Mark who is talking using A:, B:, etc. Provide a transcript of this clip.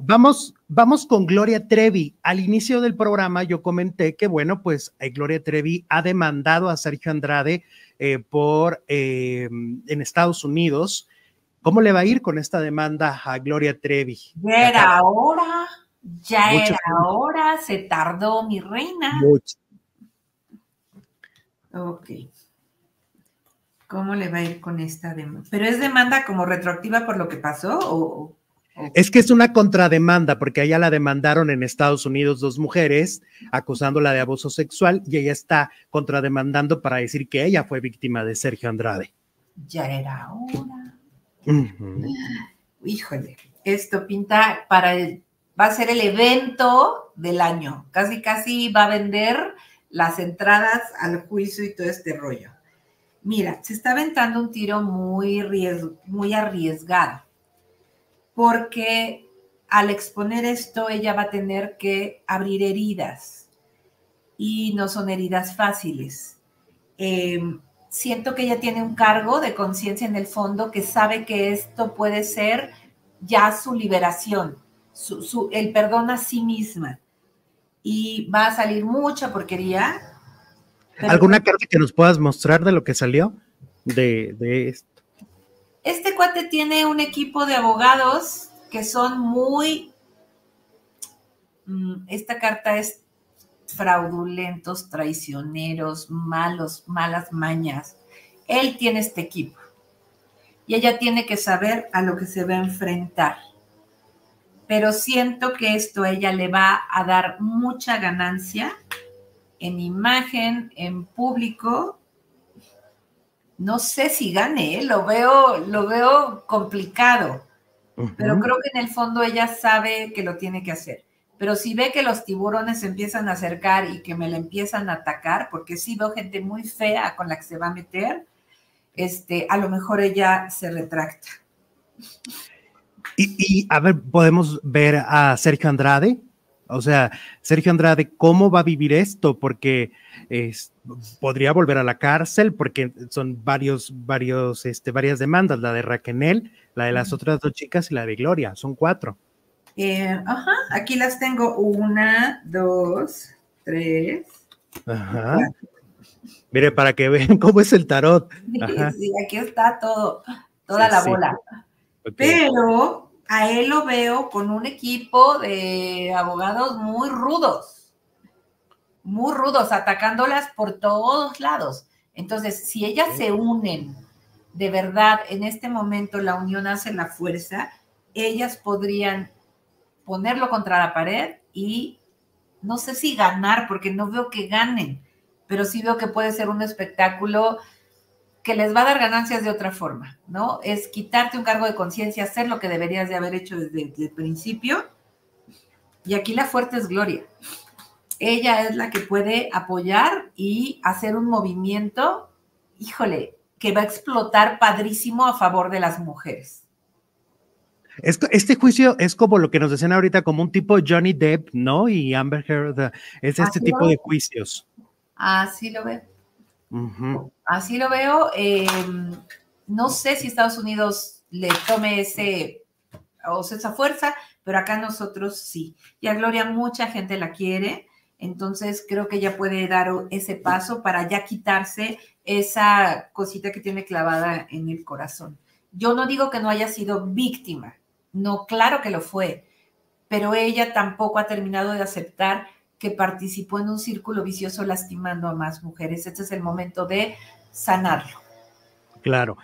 A: Vamos, vamos con Gloria Trevi. Al inicio del programa yo comenté que, bueno, pues eh, Gloria Trevi ha demandado a Sergio Andrade eh, por eh, en Estados Unidos. ¿Cómo le va a ir con esta demanda a Gloria Trevi?
B: Ya era hora, ya era hora, se tardó mi reina. Mucho. Ok. ¿Cómo le va a ir con esta demanda? ¿Pero es demanda como retroactiva por lo que pasó o,
A: es que es una contrademanda, porque ella la demandaron en Estados Unidos dos mujeres acusándola de abuso sexual y ella está contrademandando para decir que ella fue víctima de Sergio Andrade.
B: Ya era hora. Híjole, esto pinta para el, va a ser el evento del año. Casi, casi va a vender las entradas al juicio y todo este rollo. Mira, se está aventando un tiro muy, muy arriesgado porque al exponer esto ella va a tener que abrir heridas y no son heridas fáciles. Em, siento que ella tiene un cargo de conciencia en el fondo que sabe que esto puede ser ya su liberación, el perdón a sí misma. Y va a salir mucha porquería.
A: ¿Alguna carta que nos puedas mostrar de lo que salió de, de esto?
B: Este cuate tiene un equipo de abogados que son muy... Mm, esta carta es fraudulentos, traicioneros, malos, malas mañas. Él tiene este equipo y ella tiene que saber a lo que se va a enfrentar. Pero siento que esto a ella le va a dar mucha ganancia en imagen, en público no sé si gane, ¿eh? lo veo, lo veo complicado, pero creo que en el fondo ella sabe que lo tiene que hacer. Pero si ve que los tiburones se empiezan a acercar y que me la empiezan a atacar, porque sí veo gente muy fea con la que se va a meter, este, a lo mejor ella se retracta.
A: Y, y a ver, podemos ver a Sergio Andrade. O sea, Sergio Andrade, ¿cómo va a vivir esto? Porque podría volver a la cárcel porque son varios, varios, este, varias demandas, la de Raquel, la de las otras dos chicas y la de Gloria, son cuatro.
B: Eh, ajá, aquí las tengo, una, dos, tres. Ajá.
A: Mire, para que vean cómo es el tarot.
B: Sí, aquí está todo, toda la bola. Pero a él lo veo con un equipo de abogados muy rudos muy rudos, atacándolas por todos lados. Entonces, si ellas se unen, de verdad, en este momento la unión hace la fuerza, ellas podrían ponerlo contra la pared y no sé si ganar, porque no veo que ganen, pero sí veo que puede ser un espectáculo que les va a dar ganancias de otra forma, ¿no? Es quitarte un cargo de conciencia, hacer lo que deberías de haber hecho desde, el principio. Y aquí la fuerte es Gloria ella es la que puede apoyar y hacer un movimiento, híjole, que va a explotar padrísimo a favor de las mujeres.
A: Este juicio es como lo que nos decían ahorita, como un tipo Johnny Depp, ¿no? Y Amber Heard, es este tipo de juicios.
B: Así lo veo. Así lo veo. Em, no sé si Estados Unidos le tome ese, o esa fuerza, pero acá nosotros sí. Y a Gloria mucha gente la quiere. Entonces creo que ella puede dar ese paso para ya quitarse esa cosita que tiene clavada en el corazón. Yo no digo que no haya sido víctima, no, claro que lo fue, pero ella tampoco ha terminado de aceptar que participó en un círculo vicioso lastimando a más mujeres. Este es el momento de sanarlo.
A: Claro.